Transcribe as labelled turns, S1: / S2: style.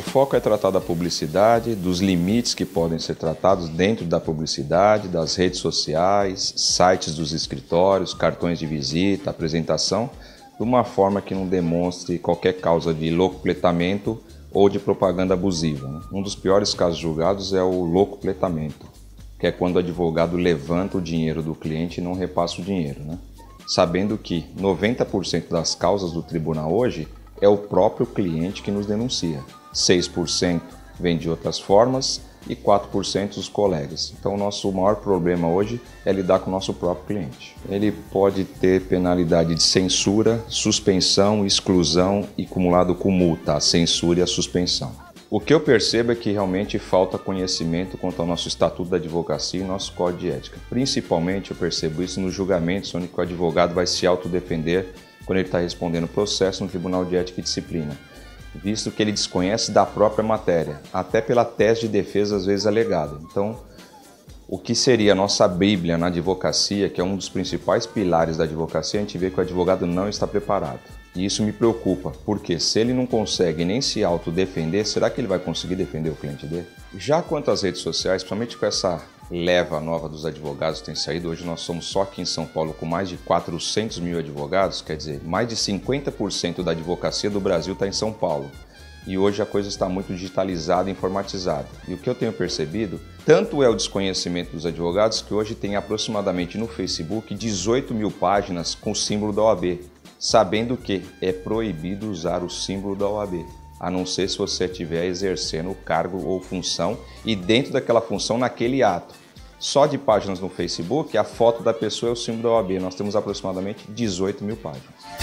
S1: foco é tratar da publicidade, dos limites que podem ser tratados dentro da publicidade, das redes sociais, sites dos escritórios, cartões de visita, apresentação, de uma forma que não demonstre qualquer causa de locupletamento ou de propaganda abusiva. Né? Um dos piores casos julgados é o locupletamento, que é quando o advogado levanta o dinheiro do cliente e não repassa o dinheiro. Né? Sabendo que 90% das causas do tribunal hoje é o próprio cliente que nos denuncia. 6% vem de outras formas e 4% os colegas. Então, o nosso maior problema hoje é lidar com o nosso próprio cliente. Ele pode ter penalidade de censura, suspensão, exclusão e cumulado com multa, a censura e a suspensão. O que eu percebo é que realmente falta conhecimento quanto ao nosso estatuto da advocacia e nosso código de ética. Principalmente eu percebo isso nos julgamentos, onde o advogado vai se autodefender quando ele está respondendo processo no Tribunal de Ética e Disciplina, visto que ele desconhece da própria matéria, até pela tese de defesa às vezes alegada. Então, o que seria a nossa Bíblia na advocacia, que é um dos principais pilares da advocacia, a gente vê que o advogado não está preparado. E isso me preocupa, porque se ele não consegue nem se autodefender, será que ele vai conseguir defender o cliente dele? Já quanto às redes sociais, principalmente com essa leva nova dos advogados que tem saído, hoje nós somos só aqui em São Paulo com mais de 400 mil advogados, quer dizer, mais de 50% da advocacia do Brasil está em São Paulo. E hoje a coisa está muito digitalizada e informatizada. E o que eu tenho percebido, tanto é o desconhecimento dos advogados que hoje tem aproximadamente no Facebook 18 mil páginas com o símbolo da OAB sabendo que é proibido usar o símbolo da OAB, a não ser se você estiver exercendo o cargo ou função e dentro daquela função naquele ato. Só de páginas no Facebook, a foto da pessoa é o símbolo da OAB. Nós temos aproximadamente 18 mil páginas.